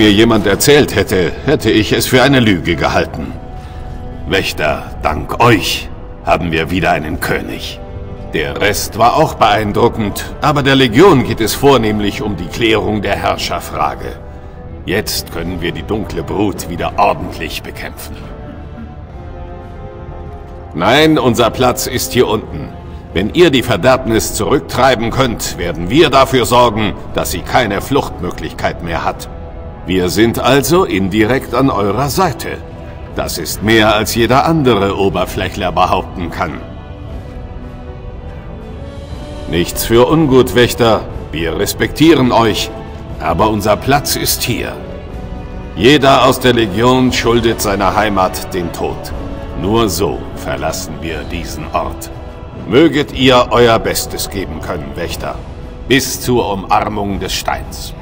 mir jemand erzählt hätte, hätte ich es für eine Lüge gehalten. Wächter, dank euch haben wir wieder einen König. Der Rest war auch beeindruckend, aber der Legion geht es vornehmlich um die Klärung der Herrscherfrage. Jetzt können wir die dunkle Brut wieder ordentlich bekämpfen. Nein, unser Platz ist hier unten. Wenn ihr die Verderbnis zurücktreiben könnt, werden wir dafür sorgen, dass sie keine Fluchtmöglichkeit mehr hat. Wir sind also indirekt an eurer Seite. Das ist mehr als jeder andere Oberflächler behaupten kann. Nichts für ungut, Wächter. Wir respektieren euch. Aber unser Platz ist hier. Jeder aus der Legion schuldet seiner Heimat den Tod. Nur so verlassen wir diesen Ort. Möget ihr euer Bestes geben können, Wächter. Bis zur Umarmung des Steins.